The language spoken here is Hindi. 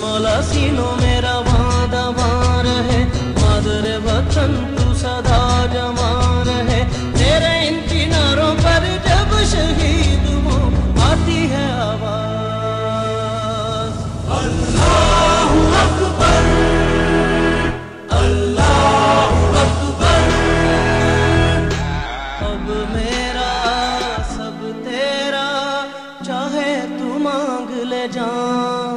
मौला सीनो मेरा वादा वार है। मदर वतन तू सदा जमा रहे तेरे इन किनारों पर जब शहीद हो आती है आवाज़। अल्लाह अकबर। अल्लाह अकबर। अब मेरा सब तेरा चाहे तू मांग ले जान।